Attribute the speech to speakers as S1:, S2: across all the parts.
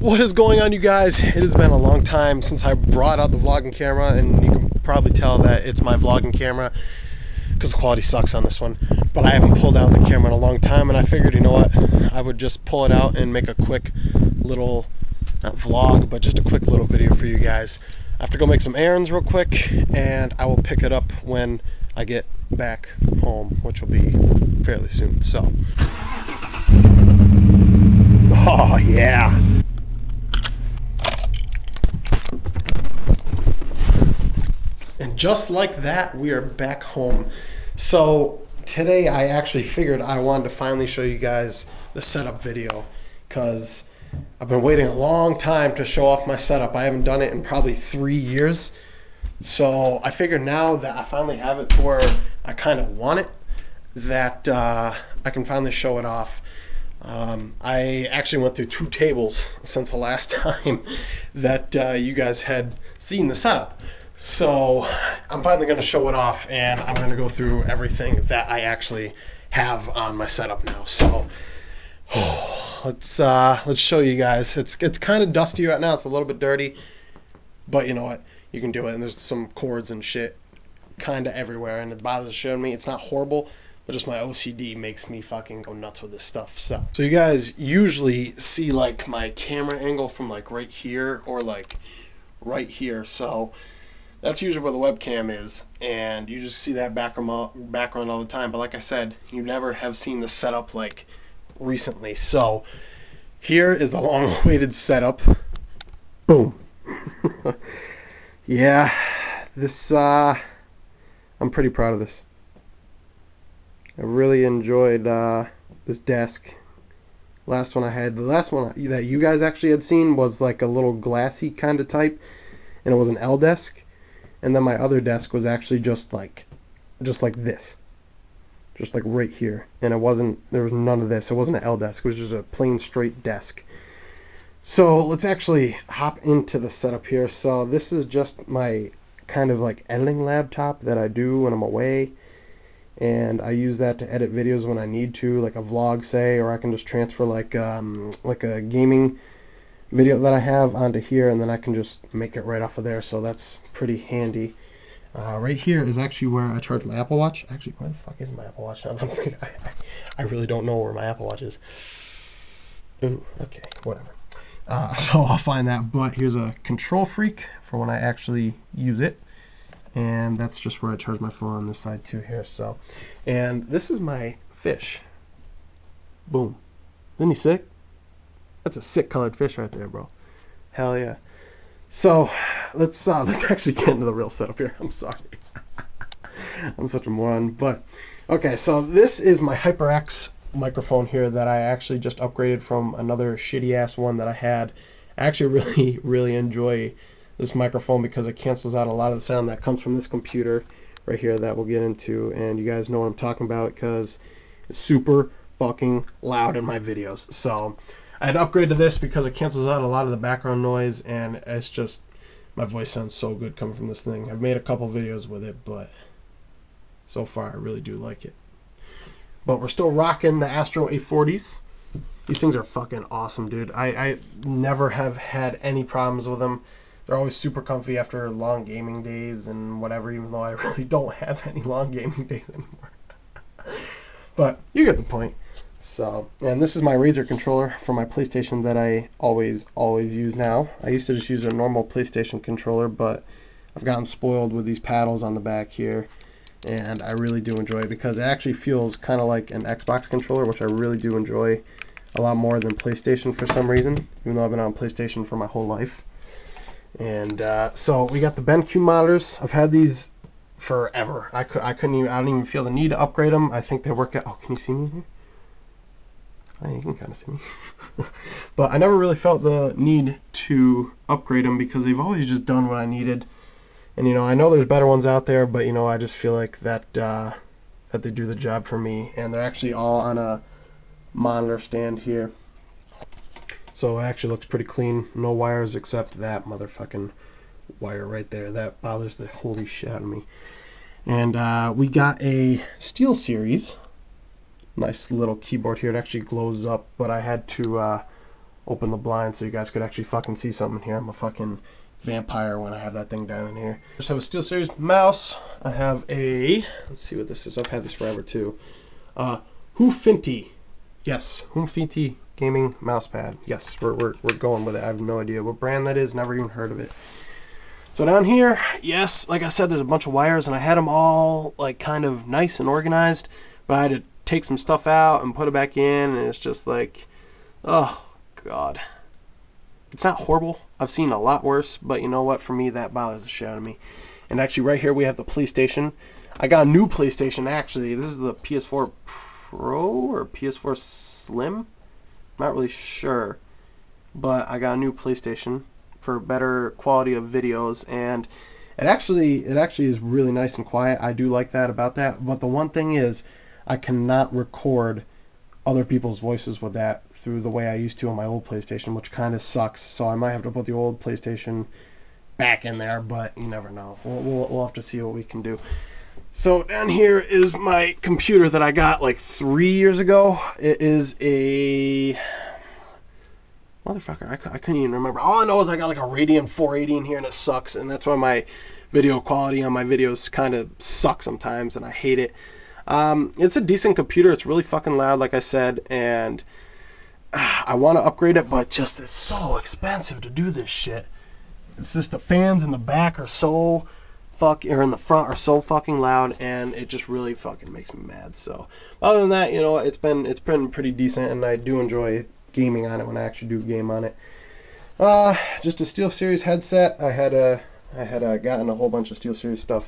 S1: What is going on you guys? It has been a long time since I brought out the vlogging camera and you can probably tell that it's my vlogging camera because the quality sucks on this one. But I haven't pulled out the camera in a long time and I figured, you know what, I would just pull it out and make a quick little, not vlog, but just a quick little video for you guys. I have to go make some errands real quick and I will pick it up when I get back home, which will be fairly soon. So, oh yeah. And just like that, we are back home. So today I actually figured I wanted to finally show you guys the setup video because I've been waiting a long time to show off my setup. I haven't done it in probably three years. So I figured now that I finally have it to where I kind of want it, that uh, I can finally show it off. Um, I actually went through two tables since the last time that uh, you guys had seen the setup. So I'm finally going to show it off and I'm going to go through everything that I actually have on my setup now. So oh, let's uh, let's show you guys. It's it's kind of dusty right now. It's a little bit dirty, but you know what? You can do it. And there's some cords and shit kind of everywhere, and it bothers showing me. It's not horrible, but just my OCD makes me fucking go nuts with this stuff. So so you guys usually see like my camera angle from like right here or like right here. So that's usually where the webcam is and you just see that background background all the time but like I said you never have seen the setup like recently so here is the long awaited setup boom yeah this uh I'm pretty proud of this. I really enjoyed uh, this desk. Last one I had the last one that you guys actually had seen was like a little glassy kind of type and it was an L desk. And then my other desk was actually just like just like this. Just like right here. And it wasn't there was none of this. It wasn't an L desk. It was just a plain straight desk so let's actually hop into the setup here. So this is just my kind of like editing laptop that I do when I'm away. And I use that to edit videos when I need to like a vlog say or I can just transfer like um, like a gaming video that I have onto here and then I can just make it right off of there. So that's pretty handy. Uh, right here is actually where I charge my Apple Watch. Actually where the fuck is my Apple Watch I, I really don't know where my Apple Watch is. Ooh okay whatever uh, so I'll find that but here's a KontrolFreek for when I actually use it and that's just where I charge my phone on this side too here so and this is my fish boom isn't he sick that's a sick colored fish right there, bro. Hell yeah. So let's uh, let's actually get into the real setup here. I'm sorry. I'm such a moron. But okay, so this is my HyperX microphone here that I actually just upgraded from another shitty ass one that I had. I actually really really enjoy this microphone because it cancels out a lot of the sound that comes from this computer right here that we'll get into and you guys know what I'm talking about because it's super fucking loud in my videos. So I had upgraded to this because it cancels out a lot of the background noise and it's just my voice sounds so good coming from this thing. I've made a couple videos with it, but so far I really do like it. But we're still rocking the Astro A40s. These things are fucking awesome, dude. I, I never have had any problems with them. They're always super comfy after long gaming days and whatever, even though I really don't have any long gaming days anymore. but you get the point. So, and this is my Razer controller for my PlayStation that I always, always use now. I used to just use a normal PlayStation controller, but I've gotten spoiled with these paddles on the back here. And I really do enjoy it because it actually feels kind of like an Xbox controller, which I really do enjoy a lot more than PlayStation for some reason, even though I've been on PlayStation for my whole life. And uh, so we got the BenQ monitors. I've had these forever. I, could, I couldn't even, I don't even feel the need to upgrade them. I think they work out. Oh, can you see me here? you can kind of see me. but I never really felt the need to upgrade them because they've always just done what I needed. And you know, I know there's better ones out there, but you know, I just feel like that uh, that they do the job for me. And they're actually all on a monitor stand here. So it actually looks pretty clean. No wires except that motherfucking wire right there. That bothers the holy shit out of me. And uh, we got a SteelSeries nice little keyboard here. It actually glows up, but I had to uh, open the blind so you guys could actually fucking see something here. I'm a fucking vampire when I have that thing down in here. Have a SteelSeries mouse. I have a, let's see what this is. I've had this forever too. Uh, Hufinti. Yes, Hufinti gaming mouse pad. Yes, we're, we're, we're going with it. I have no idea what brand that is. Never even heard of it. So down here, yes, like I said, there's a bunch of wires, and I had them all like kind of nice and organized, but I had to take some stuff out and put it back in, and it's just like, oh god. It's not horrible. I've seen a lot worse, but you know what? For me, that bothers the shit out of me. And actually, right here we have the PlayStation. I got a new PlayStation. Actually, this is the PS4 Pro or PS4 Slim. Not really sure, but I got a new PlayStation for better quality of videos and it actually it actually is really nice and quiet. I do like that about that. But the one thing is I cannot record other people's voices with that through the way I used to on my old PlayStation, which kind of sucks. So I might have to put the old PlayStation back in there, but you never know. We'll, we'll, we'll have to see what we can do. So down here is my computer that I got like three years ago. It is a motherfucker. I, I couldn't even remember. All I know is I got like a Radeon 480 in here and it sucks, and that's why my video quality on my videos kind of suck sometimes, and I hate it. Um, it's a decent computer. It's really fucking loud, like I said, and I want to upgrade it, but just it's so expensive to do this shit. It's just the fans in the back are so fuck or in the front are so fucking loud and it just really fucking makes me mad so other than that you know it's been it's been pretty decent and I do enjoy gaming on it when I actually do game on it. Uh, just a SteelSeries headset. I had a I had a, gotten a whole bunch of SteelSeries stuff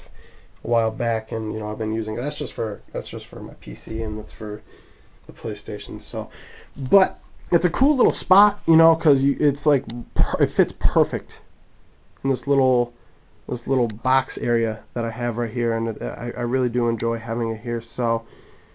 S1: a while back, and you know I've been using. That's just for that's just for my PC and that's for the PlayStation. So, but it's a cool little spot, you know, because it's like it fits perfect in this little this little box area that I have right here, and I, I really do enjoy having it here. So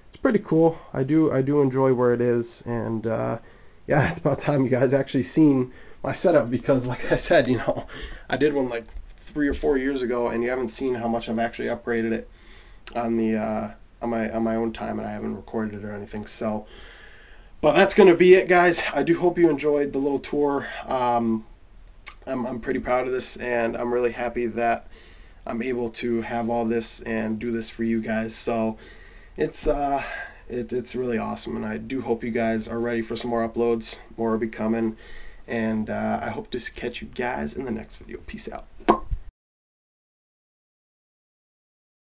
S1: it's pretty cool. I do I do enjoy where it is, and uh, yeah, it's about time you guys actually seen my setup because, like I said, you know, I did one like three or four years ago, and you haven't seen how much I've actually upgraded it on the uh, on my on my own time, and I haven't recorded it or anything. So, but that's gonna be it, guys. I do hope you enjoyed the little tour. Um, I'm I'm pretty proud of this, and I'm really happy that I'm able to have all this and do this for you guys. So, it's uh it, it's really awesome and I do hope you guys are ready for some more uploads more will be coming and uh, I hope to catch you guys in the next video peace out